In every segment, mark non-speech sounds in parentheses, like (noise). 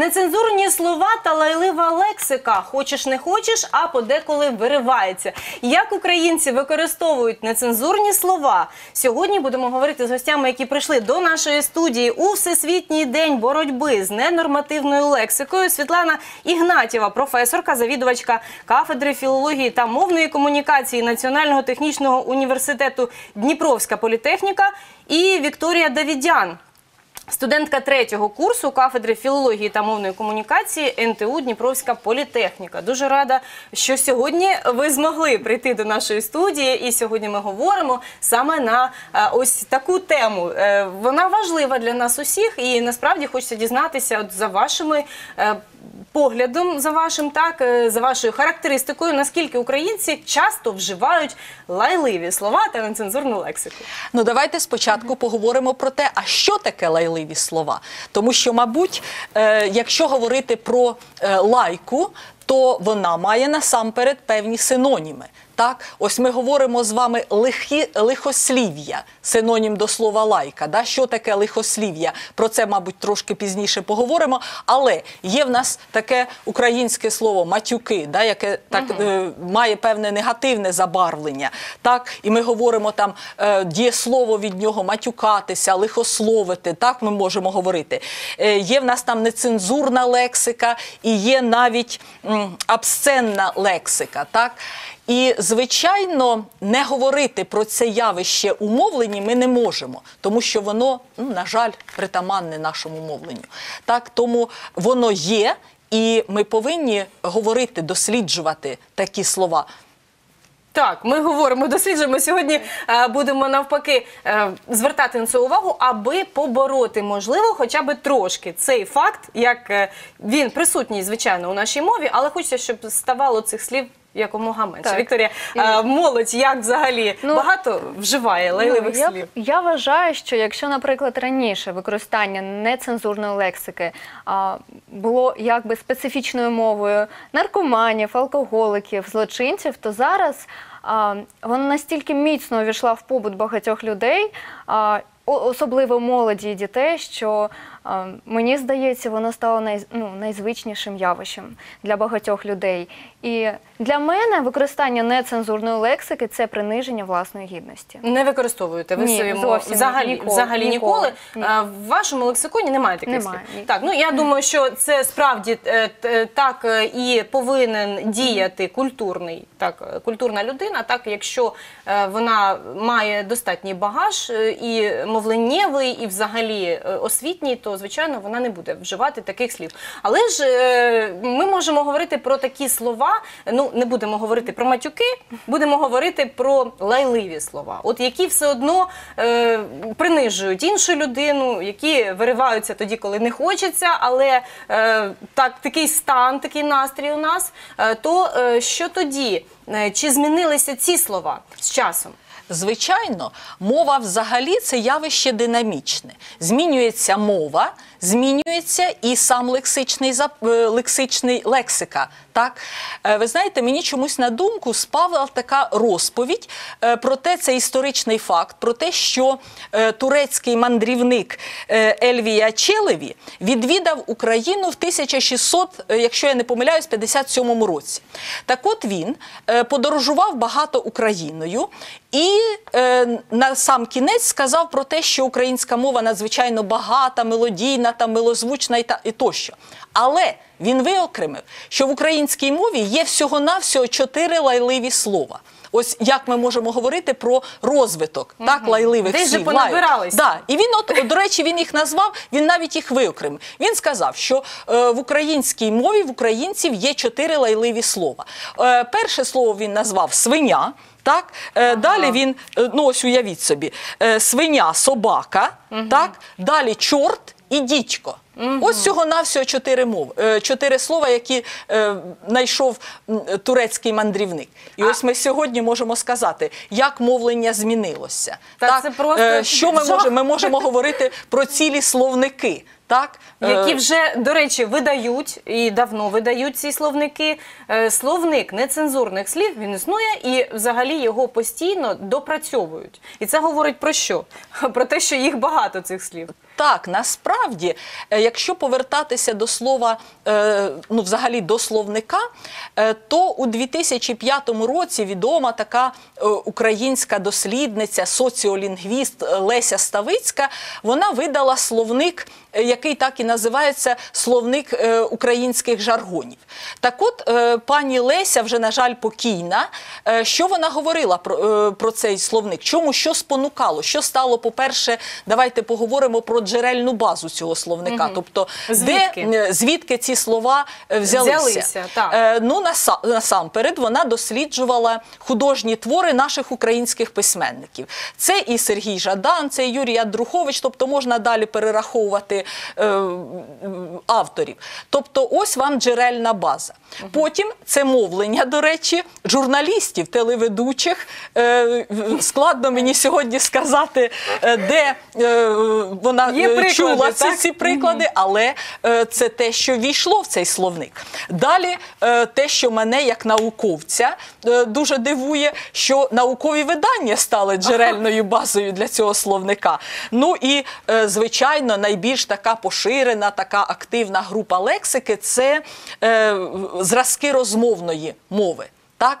Нецензурні слова та лайлива лексика. Хочеш не хочеш, а подеколи виривається. Як українці використовують нецензурні слова? Сьогодні будемо говорити з гостями, які прийшли до нашої студії у всесвітній день боротьби з ненормативною лексикою. Світлана Ігнатєва, професорка, завідувачка кафедри філології та мовної комунікації Національного технічного університету Дніпровська політехніка і Вікторія Давідян. Студентка третього курсу кафедри філології та мовної комунікації НТУ Дніпровська політехніка. Дуже рада, що сьогодні ви змогли прийти до нашої студії, і сьогодні ми говоримо саме на е, ось таку тему. Е, Вона важлива для нас усіх, і насправді хочеться дізнатися от за вашими. Поглядом за вашим, так е, за вашою характеристикою, наскільки українці часто вживають лайливі слова та нецензурну лексику. Ну, давайте спочатку поговоримо про те, а що таке лайливі слова. Тому що, мабуть, е, якщо говорити про е, лайку, то вона має насамперед певні синоніми. Так, ось ми говоримо з вами лихі, лихослів'я, синонім до слова лайка. Да? Що таке лихослів'я? Про це, мабуть, трошки пізніше поговоримо. Але є в нас таке українське слово матюки, да? яке так е, має певне негативне забарвлення. Так, і ми говоримо там е, дієслово від нього матюкатися, лихословити. Так, ми можемо говорити. Е, є в нас там нецензурна лексика і є навіть абсценна лексика. Так. І, звичайно, не говорити про це явище у мовленні ми не можемо, тому що воно, ну, на жаль, притаманне нашому мовленню. Так, тому воно є, і ми повинні говорити, досліджувати такі слова. Так, ми говоримо, досліджуємо сьогодні. е, Будемо навпаки е, звертати на це увагу, аби побороти, можливо, хоча б трошки цей факт, як е, він присутній, звичайно, у нашій мові, але хочеться, щоб ставало цих слів. Якомога менше. Так. Вікторія, е, молодь як взагалі Ну, багато вживає лайливих Ну, я, слів. я вважаю, що якщо, наприклад, раніше використання нецензурної лексики а, було якби специфічною мовою наркоманів, алкоголиків, злочинців, то зараз а, вона настільки міцно увійшла в побут багатьох людей, а, особливо молоді і дітей, що мені здається, воно стало най, ну, найзвичнішим явищем для багатьох людей. І для мене використання нецензурної лексики це приниження власної гідності. Не використовуєте ви Ні, в зовсім взагалі ніколи, взагалі ніколи. ніколи. Ні. А, В вашому лексиконі немає таких Немає, слів. Так, ну я думаю, що це справді е, так е, і повинен діяти культурний, так е, культурна людина. Так, якщо е, вона має достатній багаж е, і мовленнєвий, і взагалі е, освітній, то звичайно вона не буде вживати таких слів. Але ж е, ми можемо говорити про такі слова. Ну не будемо говорити про матюки, будемо говорити про лайливі слова, от які все одно е, принижують іншу людину, які вириваються тоді, коли не хочеться, але е, так такий стан, такий настрій у нас. Е, то е, що тоді? Е, Чи змінилися ці слова з часом? Звичайно, мова взагалі це явище динамічне. Змінюється мова, змінюється і сам лексичний е, лексичний лексика. Так, Е, ви знаєте, мені чомусь на думку спала така розповідь е, про те, це історичний факт, про те, що турецький мандрівник Ельвія Челеві відвідав Україну в 1600, е, якщо я не помиляюсь, 57 році. Так от він подорожував багато Україною і на сам кінець сказав про те, що українська мова надзвичайно багата, мелодійна та милозвучна і, та, і тощо. Але він виокремив, що в українській мові є всього-навсього чотири лайливі слова. Ось як ми можемо говорити про розвиток так лайливих Десь слів. понабиралися. Да, і він, от, до речі, він їх назвав, він навіть їх виокремив. Він сказав, що е, в українській мові в українців є чотири лайливі слова. Е, перше слово він назвав свиня. Так, е, далі він, е, ну ось уявіть собі, е, свиня, собака, так, далі чорт і дідько. Ось всього навсього чотири мов, е, чотири слова, які е, знайшов турецький мандрівник. І ось ми сьогодні можемо сказати, як мовлення змінилося. Та це просто е, що ми можемо? Ми можемо говорити про цілі словники. Так, Які Е, вже, до речі, видають і давно видають ці словники. Словник нецензурних слів він існує і взагалі його постійно допрацьовують. І це говорить про що? (laughs) Про те, що їх багато цих слів. Так, насправді, е, якщо повертатися до слова, е, ну взагалі до словника, е, то у 2005 році відома така українська дослідниця, соціолінгвіст Леся Ставицька, вона видала словник, який так і називається словник українських жаргонів. Так от, пані Леся, вже, на жаль, покійна, що вона говорила про, про цей словник? Чому що спонукало? Що стало, по-перше, давайте поговоримо про джерельну базу цього словника. Тобто, Звідки? де звідки ці слова взялися? Взялися, так. Е, Ну, насамперед, вона досліджувала художні твори наших українських письменників. Це і Сергій Жадан, це і Юрій Андрухович, тобто можна далі перераховувати е, авторів. Тобто, ось вам джерельна база. Потім це мовлення, до речі, журналістів, телеведучих. Е, складно мені сьогодні сказати, е, де е, вона Є е, приклади, чула ці, так? ці приклади, але е, це те, що війшло в цей словник. Далі е, те, що мене як науковця е, дуже дивує, що наукові видання стали джерельною базою для цього словника. Ну і е, звичайно, найбільш така поширена, така активна група лексики це е, зразки розмовної мови. Так?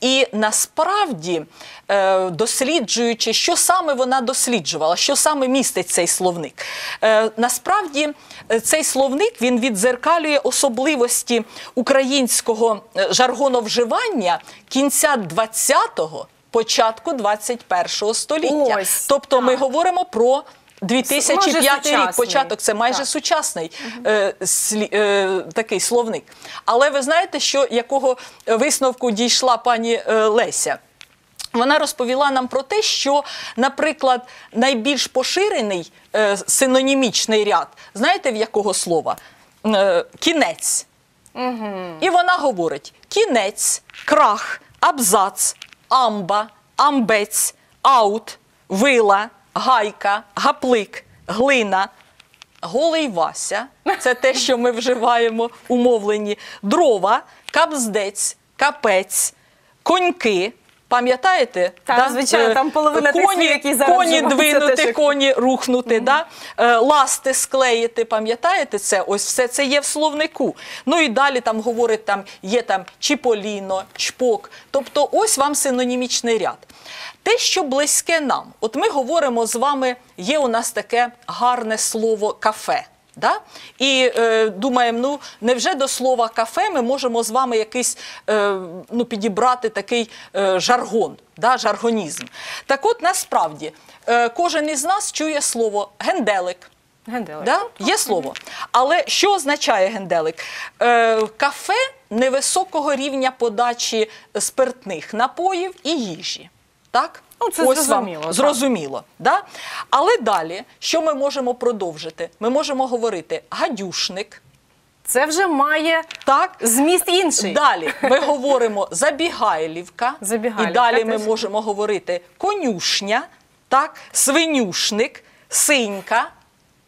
І насправді, е, досліджуючи, що саме вона досліджувала, що саме містить цей словник. Е, насправді, е, цей словник він віддзеркалює особливості українського жаргоновживання кінця 20-го, початку 21-го століття. Ось, тобто ми говоримо про 2005 рік, початок це майже Так. сучасний е, слі, е, такий словник. Але ви знаєте, що якого висновку дійшла пані е, Леся? Вона розповіла нам про те, що, наприклад, найбільш поширений е, синонімічний ряд, знаєте, в якого слова? Е, кінець. І вона говорить: кінець, крах, абзац, амба, амбець, аут, вила, гайка, гаплик, глина. Голий Вася це те, що ми вживаємо у мовленні. Дрова, капздець, капець, коньки. Пам'ятаєте? Так, звичайно, там половина тих коні, слів, які зараз коні двинути, теж коні рухнути, да? е, ласти склеїти, пам'ятаєте це? Ось все це є в словнику. Ну і далі там говорить, там є там чіполіно, чпок. Тобто ось вам синонімічний ряд. Те, що близьке нам, от ми говоримо з вами, є у нас таке гарне слово кафе. Да? І е, думаємо, ну невже до слова кафе ми можемо з вами якийсь е, ну, підібрати такий е, жаргон, да? жаргонізм. Так от насправді е, кожен із нас чує слово генделик. Генделик. Да? Є слово. Але що означає генделик? Е, кафе невисокого рівня подачі спиртних напоїв і їжі. Так? Ну, це Ось зрозуміло, Вам, зрозуміло. Да? Але далі, що ми можемо продовжити? Ми можемо говорити гадюшник. Це вже має Так? зміст інший. Далі ми говоримо забігайлівка. Забігайлівка І далі ми можемо говорити конюшня, так, свинюшник, синька.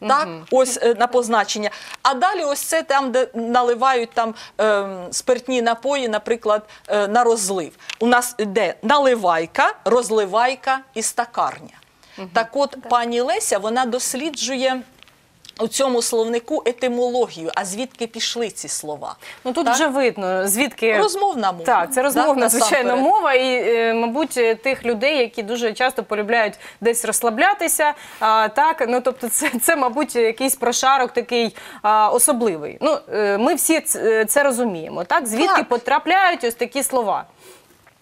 Так, ось е, на позначення. А далі ось це там, де наливають там ем, спиртні напої, наприклад, е, на розлив. У нас йде наливайка, розливайка і стакарня. Так от пані Леся вона досліджує у цьому словнику етимологію, а звідки пішли ці слова. Ну тут Так? вже видно, звідки Розмовна мова. Так, це розмовна, Да, звичайно, мова, і, е, мабуть, е, тих людей, які дуже часто полюбляють десь розслаблятися. А, так, ну тобто, це, це, мабуть, якийсь прошарок такий а, особливий. Ну, е, ми всі це розуміємо. Так, звідки Так. потрапляють ось такі слова.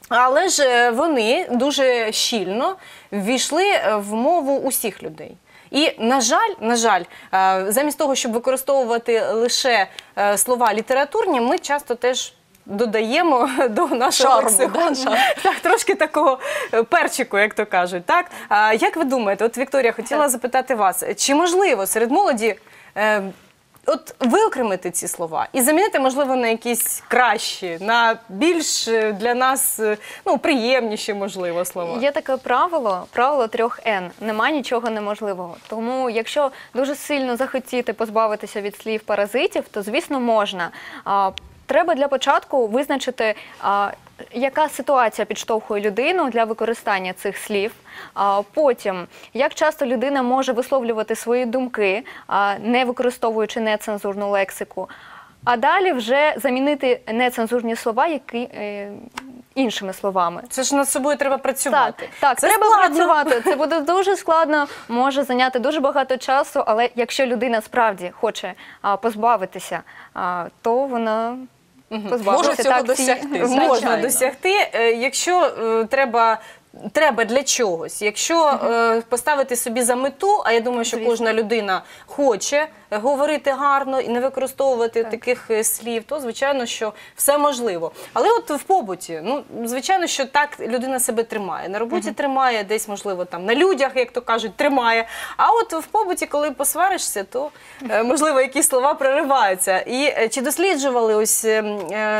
Але ж вони дуже щільно ввійшли в мову усіх людей. І на жаль, на жаль, е, замість того, щоб використовувати лише е, слова літературні, ми часто теж додаємо (laughs) до нашого лексикону (laughs) так, трошки такого е, перчику, як то кажуть. Так а як ви думаєте, от Вікторія хотіла запитати вас, чи можливо серед молоді? Е, От виокремити ці слова і замінити, можливо, на якісь кращі, на більш е, для нас е, ну, приємніші, можливо, слова. Є таке правило, правило трьох Н. Нема нічого неможливого. Тому, якщо дуже сильно захотіти позбавитися від слів паразитів, то звісно можна. Треба для початку визначити, яка ситуація підштовхує людину для використання цих слів. А потім, як часто людина може висловлювати свої думки, не використовуючи нецензурну лексику. А далі вже замінити нецензурні слова які, е, іншими словами. Це ж над собою треба Так, працювати. так, Це треба складно. працювати. Це буде (laughs) дуже складно, може зайняти дуже багато часу, але якщо людина справді хоче а, позбавитися, а, то вона позбавиться. Може цього досягти, можна досягти, е, якщо е, треба. Треба для чогось. Якщо е, поставити собі за мету, а я думаю, що Звісно. кожна людина хоче говорити гарно і не використовувати таких е, слів, то звичайно, що все можливо. Але от в побуті, ну звичайно, що так людина себе тримає. На роботі тримає, десь можливо там на людях, як то кажуть, тримає. А от в побуті, коли посваришся, то е, можливо якісь слова прориваються. І е, чи досліджували ось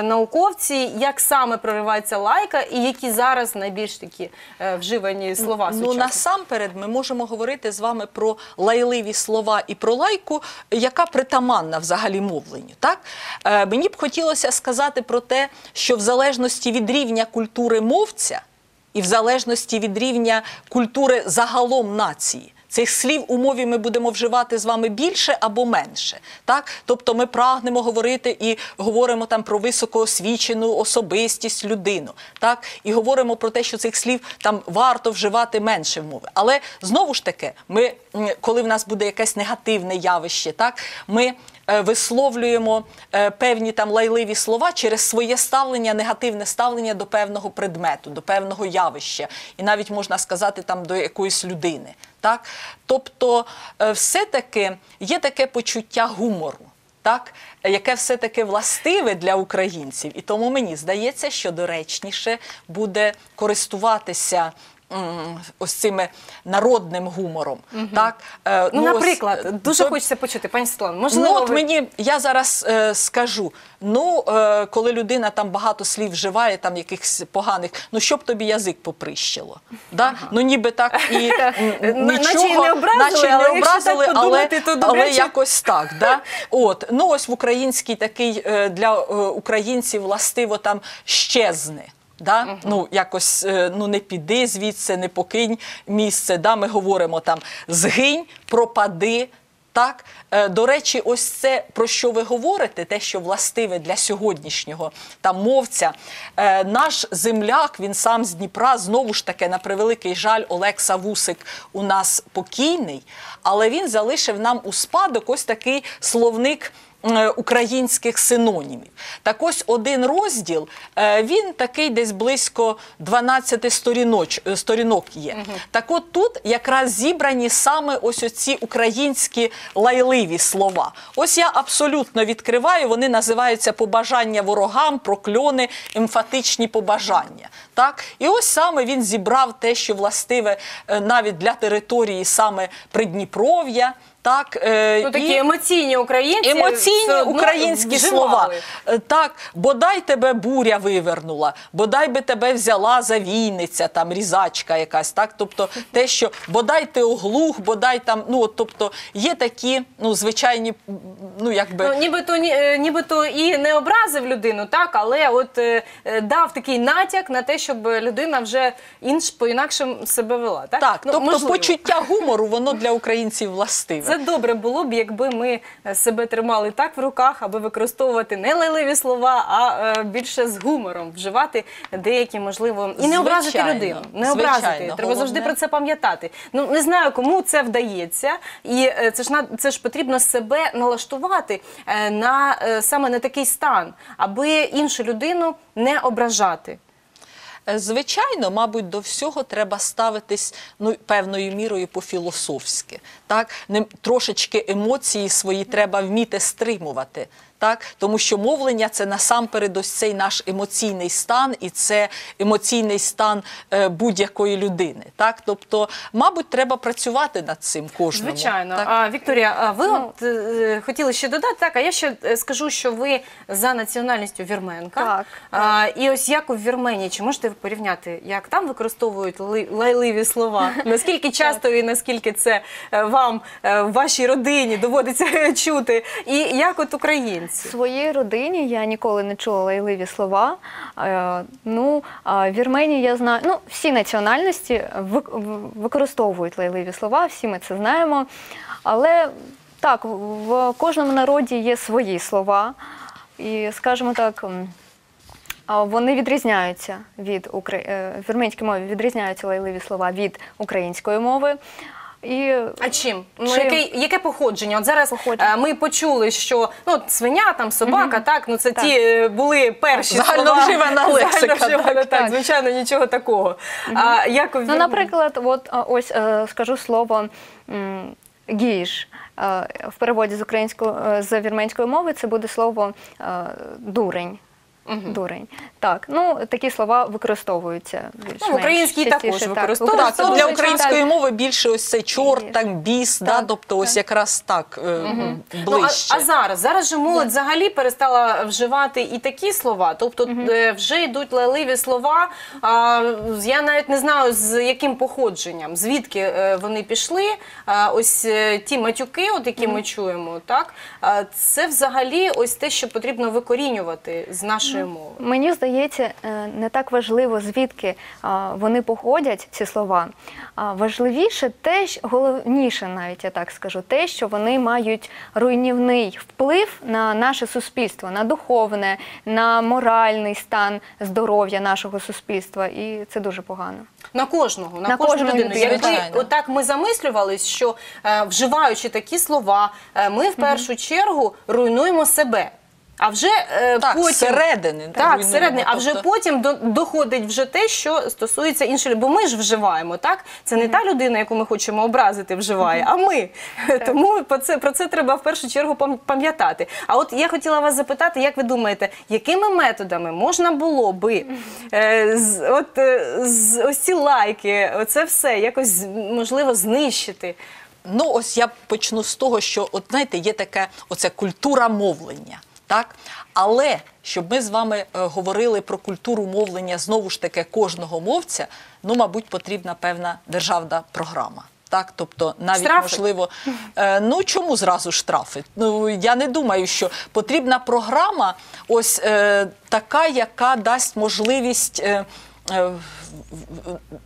науковці, як саме проривається лайка, і які зараз найбільш такі вживані слова Ну сучасні? насамперед ми можемо говорити з вами про лайливі слова і про лайку, яка притаманна взагалі мовленню. Так е, мені б хотілося сказати про те, що в залежності від рівня культури мовця і в залежності від рівня культури загалом нації. Цих слів у мові ми будемо вживати з вами більше або менше. Так? Тобто ми прагнемо говорити і говоримо там про високоосвічену особистість людину. Так? І говоримо про те, що цих слів там варто вживати менше в мови. Але знову ж таки, ми, коли в нас буде якесь негативне явище, так? ми висловлюємо е, певні там лайливі слова через своє ставлення, негативне ставлення до певного предмету, до певного явища, і навіть можна сказати там до якоїсь людини. Так? Тобто, е, все-таки є таке почуття гумору. Так, яке все-таки властиве для українців, і тому мені здається, що доречніше буде користуватися ось цими народним гумором. Так, Е, Ну, ось, наприклад, е, дуже то- хочеться почути, пані Світлана, можливо, Ну, от ви- мені я зараз е, скажу. Ну, е, коли людина там багато слів вживає, там якихось поганих, ну щоб тобі язик поприщило. Да? Ну ніби так (laughs) і нічого, не образили, не але так образили, але, то але якось так. Да? (laughs) От, ну ось в українській такий е, для українців властиво там щезне. Да? Ну, якось е, ну, не піди звідси, не покинь місце. Да? Ми говоримо там згинь, пропади. Так, Е, до речі, ось це про що ви говорите, те, що властиве для сьогоднішнього там мовця. Е, Наш земляк, він сам з Дніпра, знову ж таки, на превеликий жаль, Олекса Вусик у нас покійний, але він залишив нам у спадок ось такий словник українських синонімів. Так ось один розділ, е, він такий десь близько 12 сторіноч, е, сторінок є. Так от тут якраз зібрані саме ось оці українські лайливі слова. Ось я абсолютно відкриваю, вони називаються побажання ворогам, прокльони, емфатичні побажання. Так? І ось саме він зібрав те, що властиве е, навіть для території саме Придніпров'я. Так, е, ну, такі і- емоційні українці. Емоційні українські вживали. слова. Е, Так, бодай тебе буря вивернула, бодай би тебе взяла завійниця, там різачка якась, так. Тобто те, що бодай ти оглух, бодай там, ну от, тобто є такі, ну звичайні, ну якби. Ну, нібито, ні- е, нібито і не образив людину, так, але от е, е, дав такий натяк на те, щоб людина вже інш по-інакшим себе вела. Так, Так, Ну, тобто можливо. почуття гумору, воно для українців властиве. Це добре було б, якби ми е, себе тримали так в руках, аби використовувати не лайливі слова, а е, більше з гумором вживати деякі, можливо, і не образити Звичайно, людину. Не звичайно. образити. Треба завжди про це пам'ятати. Ну не знаю, кому це вдається, і е, це ж на це ж потрібно себе налаштувати на саме на такий стан, аби іншу людину не ображати. Е, Звичайно, мабуть, до всього треба ставитись ну, певною мірою по-філософськи. Так? Не, трошечки емоції свої треба вміти стримувати. Так? Тому що мовлення це насамперед ось цей наш емоційний стан, і це емоційний стан е, будь-якої людини. Так? Тобто, мабуть, треба працювати над цим кожному. Звичайно. Так? А, Вікторія, а ви Ну. от, е, хотіли ще додати, так, а я ще е, скажу, що ви за національністю вірменка. Так, А, і ось як у Вірменії, чи можете ви порівняти, як там використовують лайливі слова? (laughs) Наскільки часто і наскільки це е, вам, е, в вашій родині доводиться (laughs) чути? І як от українці? Українці? Своїй родині я ніколи не чула лайливі слова. Е, Ну, Вірменії я знаю, ну, всі національності вик- використовують лайливі слова, всі ми це знаємо. Але так, в кожному народі є свої слова. І, скажімо так, Вони відрізняються від е, в мові відрізняються лайливі слова від української мови. І А чим? Ну, Чим? яке, яке походження? От зараз Походження. е, ми почули, що ну, от свиня, там собака, так, ну це Так. ті е, були перші Загальновживана слова. лексика, (laughs) Загальновживана, так, так, так. звичайно, нічого такого. А як Ну, наприклад, от а, ось е, скажу слово м, гіж. Е, В переводі з української е, з вірменської мови це буде слово е, дурень. Дурень. Так, ну такі слова використовуються більш Ну, в українській також використовують. Так, ну, для української так. мови більше ось цей чорт, так, біс, да, Так, тобто ось якраз так е, Ну, ближче. а, а зараз? Зараз же молодь взагалі перестала вживати і такі слова. Тобто е, вже йдуть лайливі слова. А, я навіть не знаю, з яким походженням, звідки е, вони пішли. А, ось е, ті матюки, от які ми чуємо, так? А, це взагалі ось те, що потрібно викорінювати з нашої мови. Мені здається, е, не так важливо, звідки вони походять, ці слова. А важливіше те, головніше навіть я так скажу, те, що вони мають руйнівний вплив на наше суспільство, на духовне, на моральний стан здоров'я нашого суспільства. І це дуже погано. На кожного, на, На кожну людину. Якби отак ми замислювались, що е, вживаючи такі слова, е, ми в першу чергу руйнуємо себе. А вже е, Так, потім зсередини, так, так, руйнуємо. зсередини, а вже Тобто- потім до, доходить вже те, що стосується іншої, бо ми ж вживаємо, так? Це не та людина, яку ми хочемо образити, вживає, а ми. (laughs) Тому про це про це треба в першу чергу пам- пам'ятати. А от я хотіла вас запитати, як ви думаєте, якими методами можна було би е, з, от, е, з, ось ці лайки, оце все якось можливо знищити? Ну, ось я почну з того, що от знаєте, є таке оце культура мовлення. Так? Але щоб ми з вами е, говорили про культуру мовлення знову ж таки кожного мовця, ну, мабуть, потрібна певна державна програма. Так, тобто навіть Штрафи? можливо, (laughs) е, ну чому зразу штрафи? Ну я не думаю, що потрібна програма, ось е, така, яка дасть можливість. Е, е,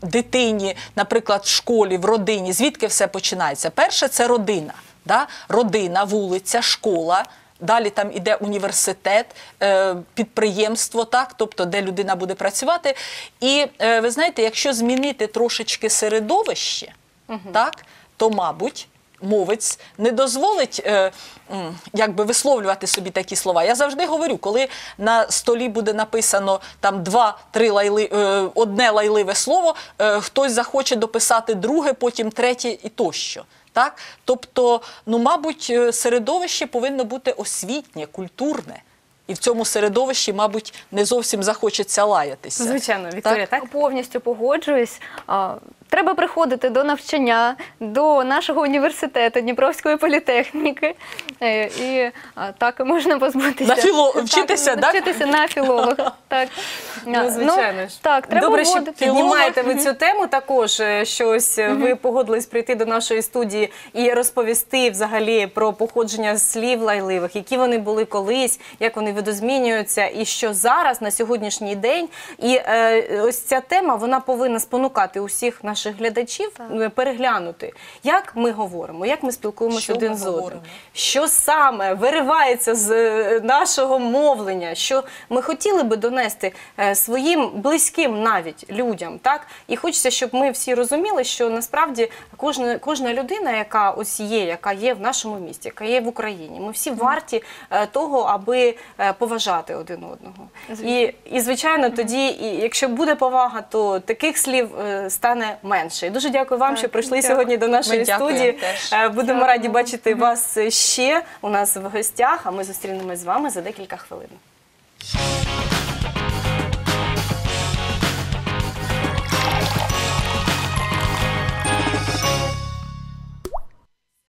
дитині, наприклад, в школі, в родині, звідки все починається? Перше це родина. Да? Родина, вулиця, школа. Далі там іде університет, е, підприємство, так, тобто де людина буде працювати. І е, ви знаєте, якщо змінити трошечки середовище, так, то, мабуть, мовець не дозволить е, якби висловлювати собі такі слова. Я завжди говорю, коли на столі буде написано там два-три лайли, одне лайливе слово, хтось захоче дописати друге, потім третє і тощо. Так? Тобто, ну, мабуть, е, середовище повинно бути освітнє, культурне. І в цьому середовищі, мабуть, не зовсім захочеться лаятися. Звичайно, Вікторія, так? Повністю погоджуюсь. Треба приходити до навчання, до нашого університету Дніпровської політехніки. Е, І так можна позбутися. На філо- Так, вчитися, так? Вчитися на філолога. Так. Ну, звичайно ж. так, треба Добре, що піднімаєте ви цю тему також, е, що е, ви погодились прийти до нашої студії і розповісти взагалі про походження слів лайливих, які вони були колись, як вони видозмінюються, і що зараз на сьогоднішній день. І е, ось ця тема вона повинна спонукати усіх наших глядачів е, переглянути, як ми говоримо, як ми спілкуємося Що один ми з одним говоримо? що саме виривається з е, нашого мовлення, що ми хотіли би донести е, своїм близьким навіть людям, так і хочеться, щоб ми всі розуміли, що насправді кожна кожна людина, яка ось є, яка є в нашому місті, яка є в Україні, ми всі варті того, аби поважати один одного. І, і звичайно, тоді, і якщо буде повага, то таких слів е, стане менше. І дуже дякую вам, що прийшли дякую. сьогодні до нашої Ми студії. теж. Е, Будемо Дякую. раді бачити вас ще у нас в гостях, а ми зустрінемось з вами за декілька хвилин.